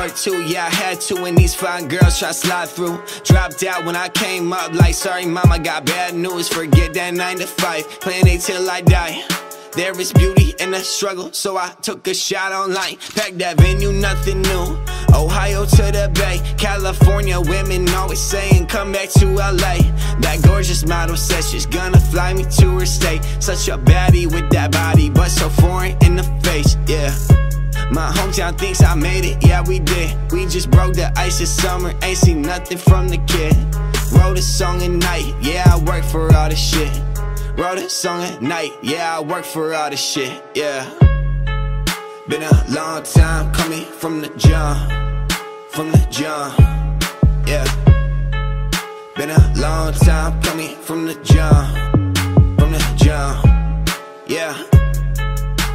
Part two, yeah, I had to when these fine girls try to slide through. Dropped out when I came up, like, sorry, mama, got bad news. Forget that 9 to 5, playing it till I die. There is beauty in the struggle, so I took a shot online. Packed that venue, nothing new. Ohio to the Bay, California women always saying, come back to LA. That gorgeous model says she's gonna fly me to her state. Such a baddie with that body, but so foreign in the face, yeah. My hometown thinks I made it, yeah we did. We just broke the ice this summer, ain't seen nothing from the kid. Wrote a song at night, yeah I work for all this shit. Wrote a song at night, yeah I work for all this shit, yeah. Been a long time coming from the jump. From the jump, yeah. Been a long time coming from the jump. From the jump, yeah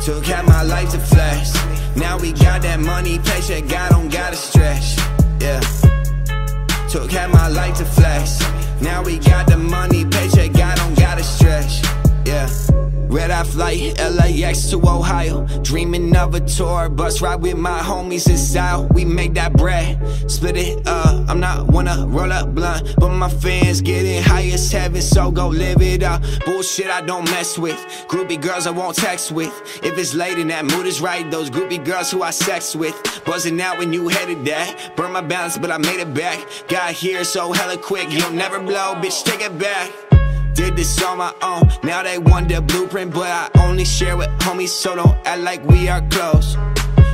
Took half my life to flash. Now we got that money, paycheck, I don't gotta stretch. Yeah. Took half my life to flex Now we got the money, paycheck, I don't gotta flight, LAX to Ohio. Dreaming of a tour bus ride with my homies in style We make that bread, split it up. I'm not wanna roll up blunt But my fans getting high as heaven So go live it up. Bullshit I don't mess with Groupie girls I won't text with. If it's late and that mood is right Those groupie girls who I sex with. Buzzing out when you headed that Burn my balance but I made it back. Got here so hella quick You'll never blow, bitch take it back did this on my own, now they want the blueprint But I only share with homies, so don't act like we are close.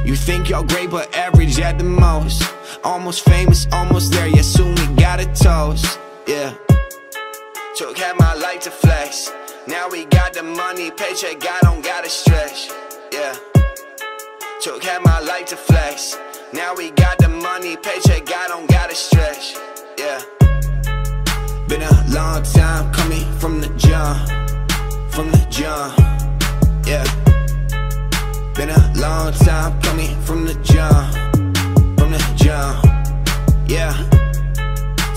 You think you're great, but average at the most. Almost famous, almost there, yeah, soon we got a toast, yeah. Took half my life to flex. Now we got the money, paycheck, I don't gotta stretch, yeah. Took half my life to flex. Now we got the money, paycheck, I don't gotta stretch, yeah been a long time coming from the jump, from the jump, yeah. Been a long time coming from the jump, from the jump, yeah.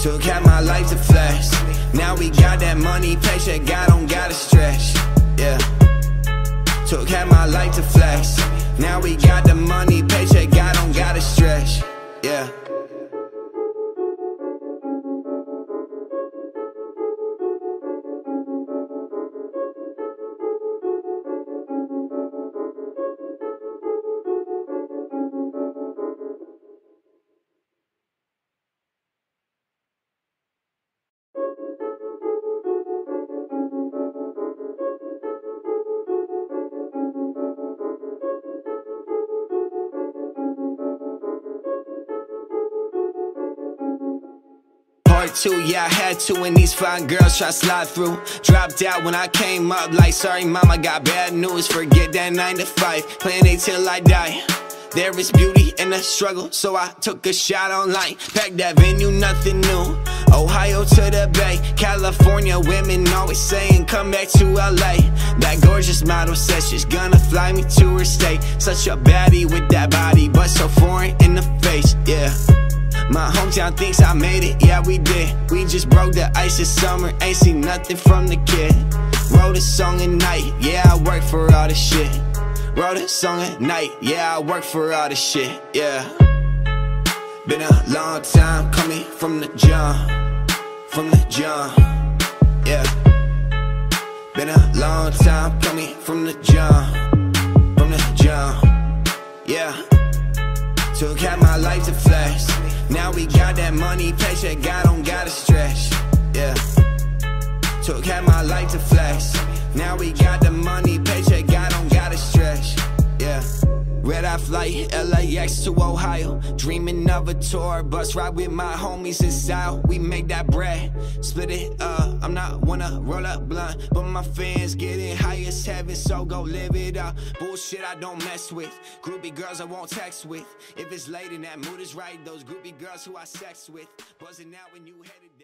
Took half my life to flex. Now we got that money, paycheck, I don't gotta stretch, yeah. Took half my life to flex. Now we got the money, paycheck, Two, yeah, I had to when these fine girls try to slide through. Dropped out when I came up, like, sorry, mama, got bad news. Forget that 9 to 5, playing it till I die. There is beauty in the struggle, so I took a shot online. Packed that venue, nothing new. Ohio to the Bay, California women always saying, come back to LA. That gorgeous model says she's gonna fly me to her state. Such a baddie with that body, but so foreign in the face, yeah. My hometown thinks I made it, yeah we did. We just broke the ice this summer, ain't seen nothing from the kid. Wrote a song at night, yeah I work for all this shit. Wrote a song at night, yeah I work for all this shit, yeah. Been a long time coming from the jump. From the jump, yeah. Been a long time coming from the jump. From the jump, yeah Took half my life to flex Now we got that money, paycheck, I don't gotta stretch. Yeah. Took half my life to flex Now we got the money, paycheck, Red eye flight, LAX to Ohio. Dreaming of a tour bus ride with my homies in style We make that bread, split it up. I'm not wanna roll up blunt But my fans getting high as heaven So go live it up. Bullshit I don't mess with Groupie girls I won't text with. If it's late and that mood is right Those groupie girls who I sex with. Buzzing out when you headed